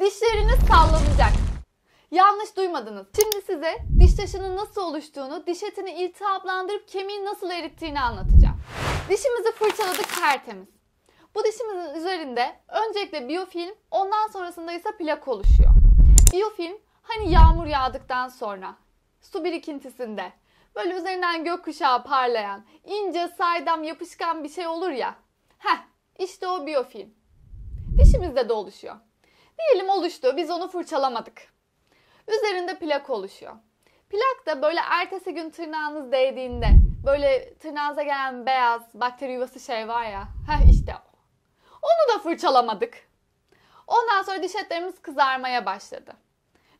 Dişleriniz sallanacak. Yanlış duymadınız. Şimdi size diş taşının nasıl oluştuğunu, diş etini iltihaplandırıp kemiği nasıl erittiğini anlatacağım. Dişimizi fırçaladık tertemiz. Bu dişimizin üzerinde öncelikle biyofilm, ondan sonrasında ise plak oluşuyor. Biyofilm hani yağmur yağdıktan sonra su birikintisinde böyle üzerinden gökkuşağı parlayan, ince, saydam, yapışkan bir şey olur ya. Heh, işte o biyofilm. Dişimizde de oluşuyor. Diyelim oluştu, biz onu fırçalamadık. Üzerinde plak oluşuyor. Plak da böyle ertesi gün tırnağınız değdiğinde böyle tırnağınıza gelen beyaz bakteri yuvası şey var ya. Heh işte o. Onu da fırçalamadık. Ondan sonra diş etlerimiz kızarmaya başladı.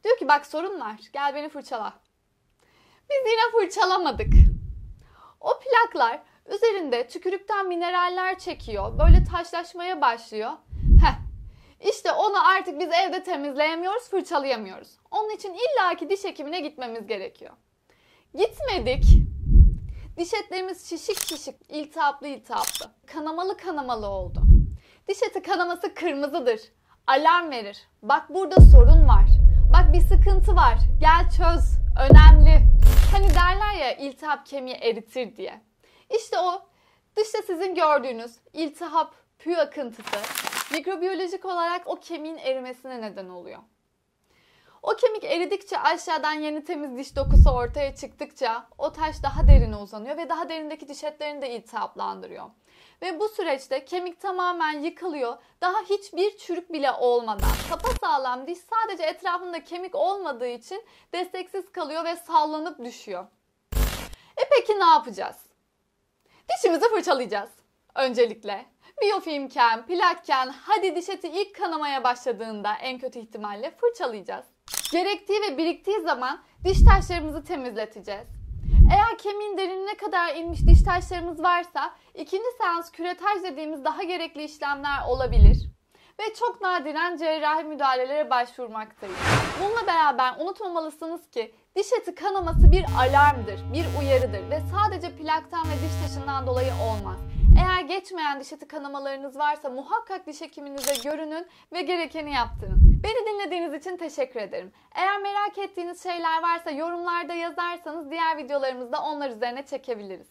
Diyor ki bak sorun var gel beni fırçala. Biz yine fırçalamadık. O plaklar üzerinde tükürükten mineraller çekiyor. Böyle taşlaşmaya başlıyor. İşte onu artık biz evde temizleyemiyoruz, fırçalayamıyoruz. Onun için illaki diş hekimine gitmemiz gerekiyor. Gitmedik. Diş etlerimiz şişik şişik, iltihaplı iltihaplı. Kanamalı kanamalı oldu. Diş eti kanaması kırmızıdır. Alarm verir. Bak burada sorun var. Bak bir sıkıntı var. Gel çöz. Önemli. Hani derler ya iltihap kemiği eritir diye. İşte o dışta sizin gördüğünüz iltihap, pü akıntısı mikrobiyolojik olarak o kemiğin erimesine neden oluyor. O kemik eridikçe aşağıdan yeni temiz diş dokusu ortaya çıktıkça o taş daha derine uzanıyor ve daha derindeki diş etlerini de iltihaplandırıyor. Ve bu süreçte kemik tamamen yıkılıyor. Daha hiçbir çürük bile olmadan. Sapasağlam diş sadece etrafında kemik olmadığı için desteksiz kalıyor ve sallanıp düşüyor. E peki ne yapacağız? Dişimizi fırçalayacağız. Öncelikle biyofilmken, plakken, hadi diş eti ilk kanamaya başladığında en kötü ihtimalle fırçalayacağız. Gerektiği ve biriktiği zaman diş taşlarımızı temizleteceğiz. Eğer kemiğin derinine kadar inmiş diş taşlarımız varsa ikinci seans küretaj dediğimiz daha gerekli işlemler olabilir. Ve çok nadiren cerrahi müdahalelere başvurmaktayız. Bununla beraber unutmamalısınız ki diş eti kanaması bir alarmdır, bir uyarıdır ve sadece plaktan ve diş taşından dolayı olmaz. Eğer geçmeyen diş eti kanamalarınız varsa muhakkak diş hekiminize görünün ve gerekeni yaptırın. Beni dinlediğiniz için teşekkür ederim. Eğer merak ettiğiniz şeyler varsa yorumlarda yazarsanız diğer videolarımızda onlar üzerine çekebiliriz.